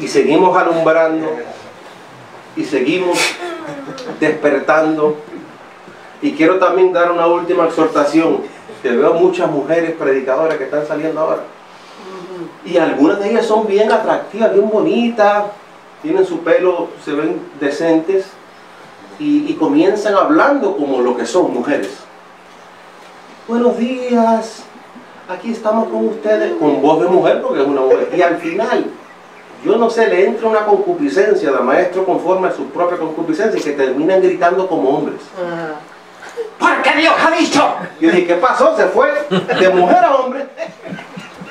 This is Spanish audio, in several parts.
y seguimos alumbrando y seguimos despertando. Y quiero también dar una última exhortación, que veo muchas mujeres predicadoras que están saliendo ahora. Y algunas de ellas son bien atractivas, bien bonitas, tienen su pelo, se ven decentes y, y comienzan hablando como lo que son mujeres. Buenos días, aquí estamos con ustedes, con voz de mujer porque es una mujer. Y al final, yo no sé, le entra una concupiscencia de maestro conforme a su propia concupiscencia y que terminan gritando como hombres. Porque Dios ha dicho. Yo dije, ¿qué pasó? Se fue de mujer a hombre.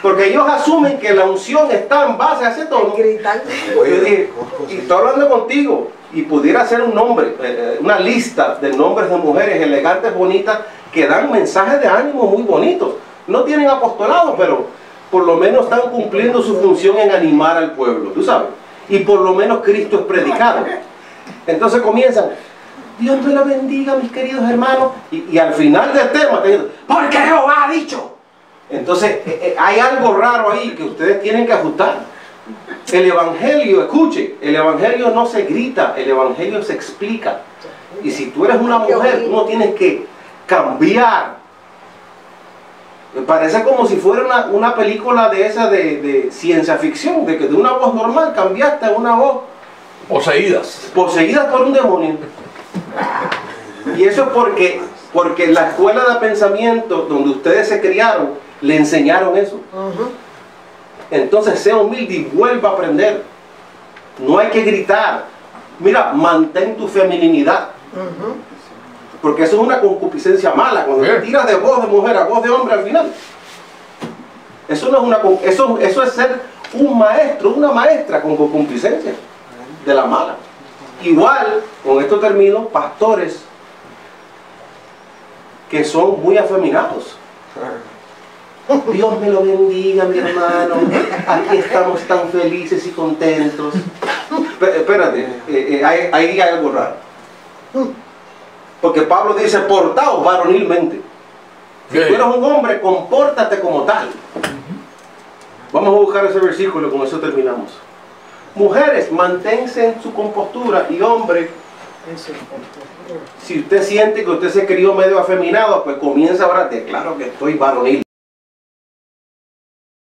Porque ellos asumen que la unción está en base a ese tono. Gritar. Yo dije, y estoy hablando contigo, y pudiera ser un nombre, eh, eh, una lista de nombres de mujeres elegantes, bonitas, que dan mensajes de ánimo muy bonitos. No tienen apostolado, pero por lo menos están cumpliendo su función en animar al pueblo, tú sabes. Y por lo menos Cristo es predicado. Entonces comienzan, Dios me la bendiga, mis queridos hermanos. Y, al final del tema, te dicen, Porque Jehová ha dicho. entonces eh, eh, hay algo raro ahí que ustedes tienen que ajustar. El Evangelio, escuche, el Evangelio no se grita, el Evangelio se explica. Y si tú eres una mujer, tú no tienes que cambiar. Me parece como si fuera una, una película de esa de, de ciencia ficción, de que de una voz normal cambiaste a una voz Poseídas. poseída por un demonio. Y eso es porque, porque en la escuela de pensamiento donde ustedes se criaron, le enseñaron eso. Entonces sea humilde y vuelva a aprender. No hay que gritar. Mira, mantén tu femininidad. Porque eso es una concupiscencia mala. Cuando te tiras de voz de mujer a voz de hombre al final. Eso no es una eso, eso es ser un maestro, una maestra con concupiscencia de la mala. Igual, con esto termino, pastores que son muy afeminados. Dios me lo bendiga, mi hermano. Aquí estamos tan felices y contentos. Espérate, eh, eh, ahí ahí hay algo raro. Porque Pablo dice, portaos varonilmente. Si tú eres un hombre, compórtate como tal. Vamos a buscar ese versículo, con eso terminamos. Mujeres, manténse en su compostura y hombre, si usted siente que usted se crió medio afeminado, pues comienza ahora, declaro que estoy varonil.